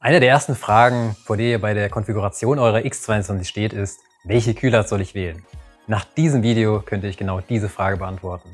Eine der ersten Fragen, vor der ihr bei der Konfiguration eurer X22 steht, ist, welche Kühlart soll ich wählen? Nach diesem Video könnte ich genau diese Frage beantworten.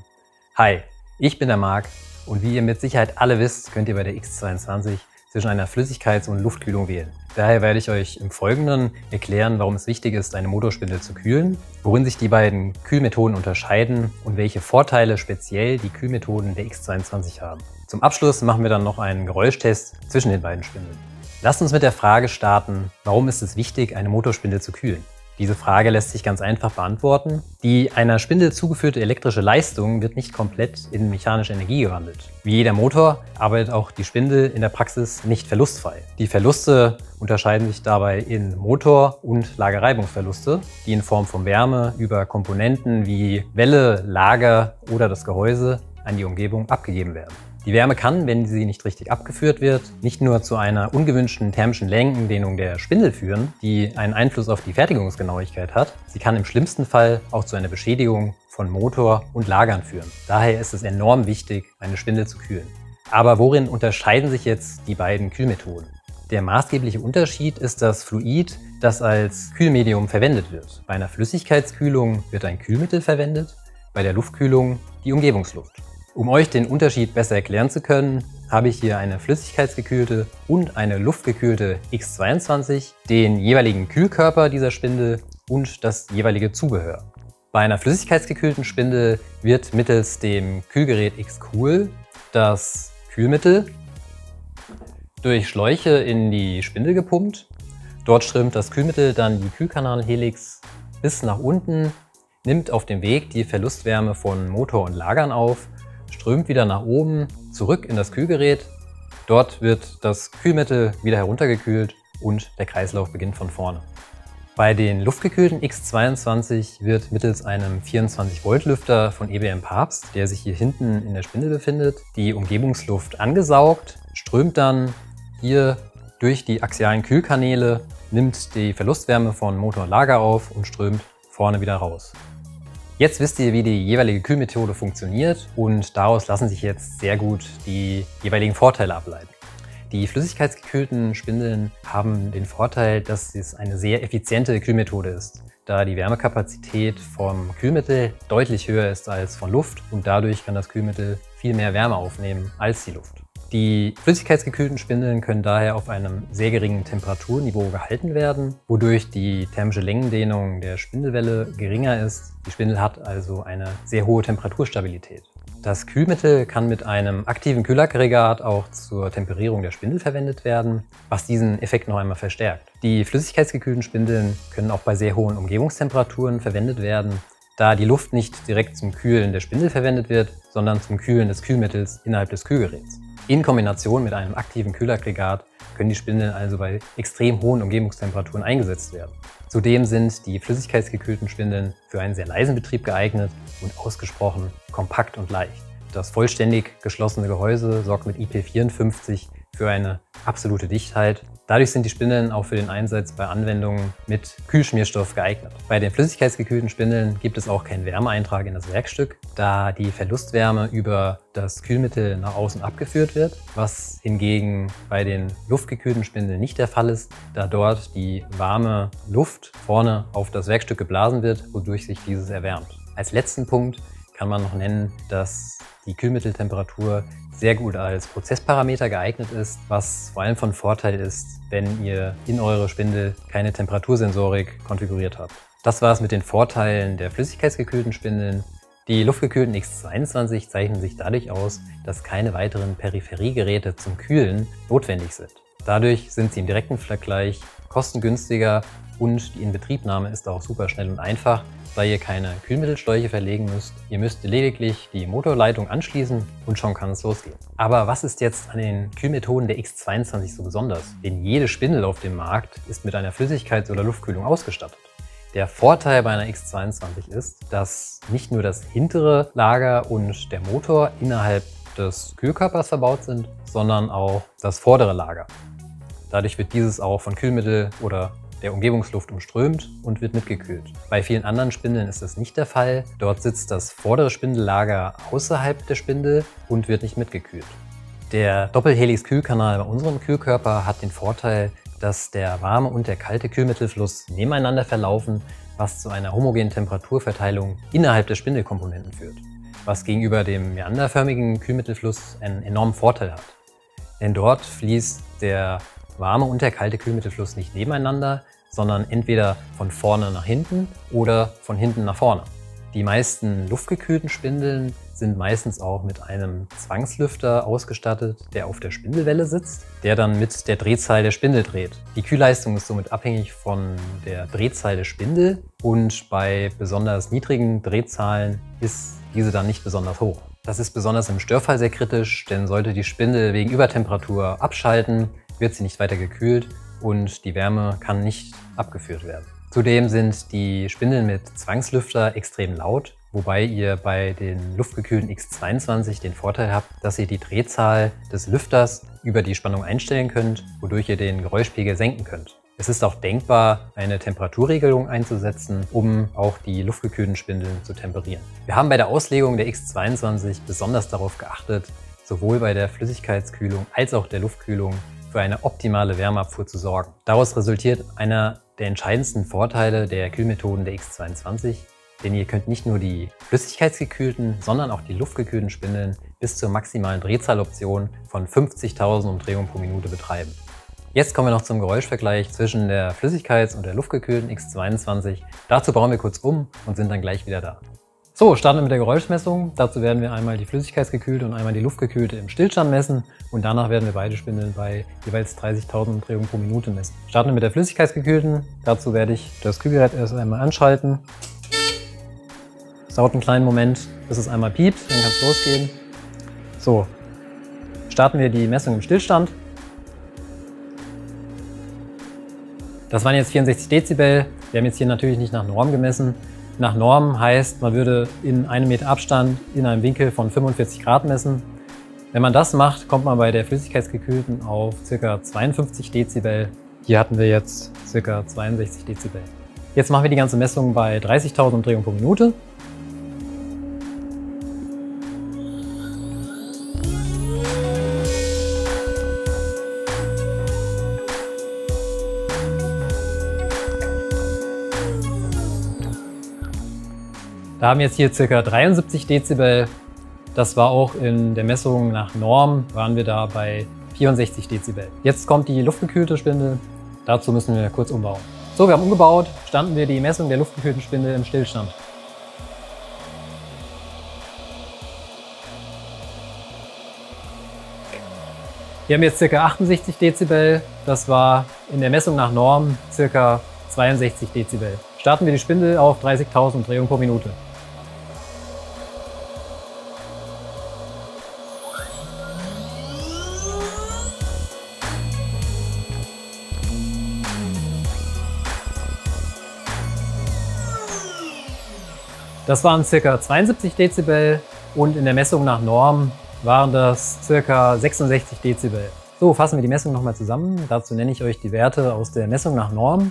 Hi, ich bin der Marc und wie ihr mit Sicherheit alle wisst, könnt ihr bei der X22 zwischen einer Flüssigkeits- und Luftkühlung wählen. Daher werde ich euch im Folgenden erklären, warum es wichtig ist, eine Motorspindel zu kühlen, worin sich die beiden Kühlmethoden unterscheiden und welche Vorteile speziell die Kühlmethoden der X22 haben. Zum Abschluss machen wir dann noch einen Geräuschtest zwischen den beiden Spindeln. Lasst uns mit der Frage starten, warum ist es wichtig, eine Motorspindel zu kühlen? Diese Frage lässt sich ganz einfach beantworten. Die einer Spindel zugeführte elektrische Leistung wird nicht komplett in mechanische Energie gewandelt. Wie jeder Motor arbeitet auch die Spindel in der Praxis nicht verlustfrei. Die Verluste unterscheiden sich dabei in Motor- und Lagerreibungsverluste, die in Form von Wärme über Komponenten wie Welle, Lager oder das Gehäuse an die Umgebung abgegeben werden. Die Wärme kann, wenn sie nicht richtig abgeführt wird, nicht nur zu einer ungewünschten thermischen Längendehnung der Spindel führen, die einen Einfluss auf die Fertigungsgenauigkeit hat, sie kann im schlimmsten Fall auch zu einer Beschädigung von Motor und Lagern führen. Daher ist es enorm wichtig, eine Spindel zu kühlen. Aber worin unterscheiden sich jetzt die beiden Kühlmethoden? Der maßgebliche Unterschied ist das Fluid, das als Kühlmedium verwendet wird. Bei einer Flüssigkeitskühlung wird ein Kühlmittel verwendet, bei der Luftkühlung die Umgebungsluft. Um euch den Unterschied besser erklären zu können, habe ich hier eine flüssigkeitsgekühlte und eine luftgekühlte X22, den jeweiligen Kühlkörper dieser Spindel und das jeweilige Zubehör. Bei einer flüssigkeitsgekühlten Spindel wird mittels dem Kühlgerät X-Cool das Kühlmittel durch Schläuche in die Spindel gepumpt. Dort strömt das Kühlmittel dann die Kühlkanalhelix bis nach unten, nimmt auf dem Weg die Verlustwärme von Motor und Lagern auf strömt wieder nach oben zurück in das Kühlgerät. Dort wird das Kühlmittel wieder heruntergekühlt und der Kreislauf beginnt von vorne. Bei den luftgekühlten X22 wird mittels einem 24-Volt-Lüfter von EBM Papst, der sich hier hinten in der Spindel befindet, die Umgebungsluft angesaugt, strömt dann hier durch die axialen Kühlkanäle, nimmt die Verlustwärme von Motor und Lager auf und strömt vorne wieder raus. Jetzt wisst ihr, wie die jeweilige Kühlmethode funktioniert und daraus lassen sich jetzt sehr gut die jeweiligen Vorteile ableiten. Die flüssigkeitsgekühlten Spindeln haben den Vorteil, dass es eine sehr effiziente Kühlmethode ist, da die Wärmekapazität vom Kühlmittel deutlich höher ist als von Luft und dadurch kann das Kühlmittel viel mehr Wärme aufnehmen als die Luft. Die flüssigkeitsgekühlten Spindeln können daher auf einem sehr geringen Temperaturniveau gehalten werden, wodurch die thermische Längendehnung der Spindelwelle geringer ist. Die Spindel hat also eine sehr hohe Temperaturstabilität. Das Kühlmittel kann mit einem aktiven Kühlaggregat auch zur Temperierung der Spindel verwendet werden, was diesen Effekt noch einmal verstärkt. Die flüssigkeitsgekühlten Spindeln können auch bei sehr hohen Umgebungstemperaturen verwendet werden, da die Luft nicht direkt zum Kühlen der Spindel verwendet wird, sondern zum Kühlen des Kühlmittels innerhalb des Kühlgeräts. In Kombination mit einem aktiven Kühlaggregat können die Spindeln also bei extrem hohen Umgebungstemperaturen eingesetzt werden. Zudem sind die flüssigkeitsgekühlten Spindeln für einen sehr leisen Betrieb geeignet und ausgesprochen kompakt und leicht. Das vollständig geschlossene Gehäuse sorgt mit IP54 für eine absolute Dichtheit Dadurch sind die Spindeln auch für den Einsatz bei Anwendungen mit Kühlschmierstoff geeignet. Bei den flüssigkeitsgekühlten Spindeln gibt es auch keinen Wärmeeintrag in das Werkstück, da die Verlustwärme über das Kühlmittel nach außen abgeführt wird, was hingegen bei den luftgekühlten Spindeln nicht der Fall ist, da dort die warme Luft vorne auf das Werkstück geblasen wird, wodurch sich dieses erwärmt. Als letzten Punkt kann man noch nennen, dass die Kühlmitteltemperatur sehr gut als Prozessparameter geeignet ist, was vor allem von Vorteil ist, wenn ihr in eure Spindel keine Temperatursensorik konfiguriert habt. Das war es mit den Vorteilen der flüssigkeitsgekühlten Spindeln. Die luftgekühlten X22 zeichnen sich dadurch aus, dass keine weiteren Peripheriegeräte zum Kühlen notwendig sind. Dadurch sind sie im direkten Vergleich kostengünstiger und die Inbetriebnahme ist auch super schnell und einfach, da ihr keine Kühlmittelschläuche verlegen müsst. Ihr müsst lediglich die Motorleitung anschließen und schon kann es losgehen. Aber was ist jetzt an den Kühlmethoden der X22 so besonders? Denn jede Spindel auf dem Markt ist mit einer Flüssigkeits- oder Luftkühlung ausgestattet. Der Vorteil bei einer X22 ist, dass nicht nur das hintere Lager und der Motor innerhalb des Kühlkörpers verbaut sind, sondern auch das vordere Lager. Dadurch wird dieses auch von Kühlmittel oder der Umgebungsluft umströmt und wird mitgekühlt. Bei vielen anderen Spindeln ist das nicht der Fall. Dort sitzt das vordere Spindellager außerhalb der Spindel und wird nicht mitgekühlt. Der Doppelhelix-Kühlkanal bei unserem Kühlkörper hat den Vorteil, dass der warme und der kalte Kühlmittelfluss nebeneinander verlaufen, was zu einer homogenen Temperaturverteilung innerhalb der Spindelkomponenten führt, was gegenüber dem meanderförmigen Kühlmittelfluss einen enormen Vorteil hat. Denn dort fließt der warme und der kalte Kühlmittelfluss nicht nebeneinander, sondern entweder von vorne nach hinten oder von hinten nach vorne. Die meisten luftgekühlten Spindeln sind meistens auch mit einem Zwangslüfter ausgestattet, der auf der Spindelwelle sitzt, der dann mit der Drehzahl der Spindel dreht. Die Kühlleistung ist somit abhängig von der Drehzahl der Spindel und bei besonders niedrigen Drehzahlen ist diese dann nicht besonders hoch. Das ist besonders im Störfall sehr kritisch, denn sollte die Spindel wegen Übertemperatur abschalten, wird sie nicht weiter gekühlt und die Wärme kann nicht abgeführt werden. Zudem sind die Spindeln mit Zwangslüfter extrem laut, wobei ihr bei den luftgekühlten X22 den Vorteil habt, dass ihr die Drehzahl des Lüfters über die Spannung einstellen könnt, wodurch ihr den Geräuschpegel senken könnt. Es ist auch denkbar, eine Temperaturregelung einzusetzen, um auch die luftgekühlten Spindeln zu temperieren. Wir haben bei der Auslegung der X22 besonders darauf geachtet, sowohl bei der Flüssigkeitskühlung als auch der Luftkühlung für eine optimale Wärmeabfuhr zu sorgen. Daraus resultiert einer der entscheidendsten Vorteile der Kühlmethoden der X22, denn ihr könnt nicht nur die flüssigkeitsgekühlten, sondern auch die luftgekühlten Spindeln bis zur maximalen Drehzahloption von 50.000 Umdrehungen pro Minute betreiben. Jetzt kommen wir noch zum Geräuschvergleich zwischen der Flüssigkeits- und der luftgekühlten X22. Dazu bauen wir kurz um und sind dann gleich wieder da. So, starten wir mit der Geräuschmessung. Dazu werden wir einmal die flüssigkeitsgekühlte und einmal die luftgekühlte im Stillstand messen und danach werden wir beide Spindeln bei jeweils 30.000 Umdrehungen pro Minute messen. Starten wir mit der flüssigkeitsgekühlten. Dazu werde ich das Kühlgerät erst einmal anschalten. Es dauert einen kleinen Moment, bis es einmal piept, dann kann es losgehen. So, starten wir die Messung im Stillstand. Das waren jetzt 64 Dezibel. Wir haben jetzt hier natürlich nicht nach Norm gemessen. Nach Norm heißt, man würde in einem Meter Abstand in einem Winkel von 45 Grad messen. Wenn man das macht, kommt man bei der Flüssigkeitsgekühlten auf ca. 52 Dezibel. Hier hatten wir jetzt ca. 62 Dezibel. Jetzt machen wir die ganze Messung bei 30.000 Umdrehungen pro Minute. Da haben wir jetzt hier ca. 73 Dezibel. Das war auch in der Messung nach Norm, waren wir da bei 64 Dezibel. Jetzt kommt die luftgekühlte Spindel. Dazu müssen wir kurz umbauen. So, wir haben umgebaut, standen wir die Messung der luftgekühlten Spindel im Stillstand. Wir haben jetzt ca. 68 Dezibel. Das war in der Messung nach Norm ca. 62 Dezibel. Starten wir die Spindel auf 30.000 Umdrehungen pro Minute. Das waren ca. 72 Dezibel und in der Messung nach Norm waren das ca. 66 Dezibel. So, fassen wir die Messung nochmal zusammen. Dazu nenne ich euch die Werte aus der Messung nach Norm.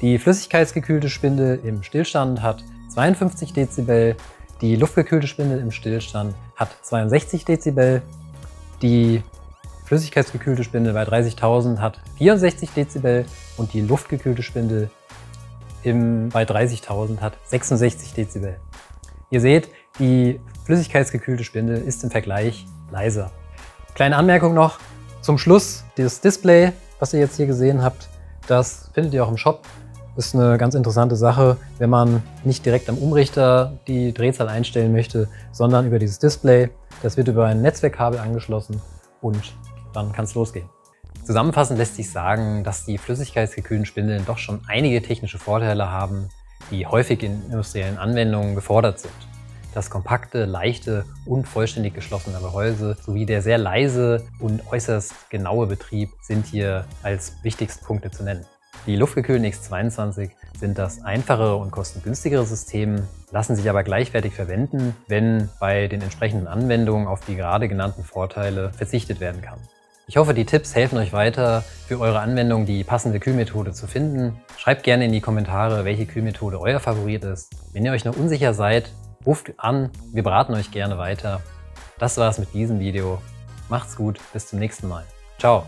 Die flüssigkeitsgekühlte Spindel im Stillstand hat 52 Dezibel, die luftgekühlte Spindel im Stillstand hat 62 Dezibel, die flüssigkeitsgekühlte Spindel bei 30.000 hat 64 Dezibel und die luftgekühlte Spindel im, bei 30.000 hat 66 Dezibel. Ihr seht, die flüssigkeitsgekühlte Spindel ist im Vergleich leiser. Kleine Anmerkung noch zum Schluss, dieses Display, was ihr jetzt hier gesehen habt, das findet ihr auch im Shop. Ist eine ganz interessante Sache, wenn man nicht direkt am Umrichter die Drehzahl einstellen möchte, sondern über dieses Display. Das wird über ein Netzwerkkabel angeschlossen und dann kann es losgehen. Zusammenfassend lässt sich sagen, dass die flüssigkeitsgekühlten Spindeln doch schon einige technische Vorteile haben, die häufig in industriellen Anwendungen gefordert sind. Das kompakte, leichte und vollständig geschlossene Gehäuse sowie der sehr leise und äußerst genaue Betrieb sind hier als wichtigste Punkte zu nennen. Die luftgekühlten X22 sind das einfachere und kostengünstigere System, lassen sich aber gleichwertig verwenden, wenn bei den entsprechenden Anwendungen auf die gerade genannten Vorteile verzichtet werden kann. Ich hoffe, die Tipps helfen euch weiter, für eure Anwendung die passende Kühlmethode zu finden. Schreibt gerne in die Kommentare, welche Kühlmethode euer Favorit ist. Wenn ihr euch noch unsicher seid, ruft an, wir beraten euch gerne weiter. Das war's mit diesem Video. Macht's gut, bis zum nächsten Mal. Ciao.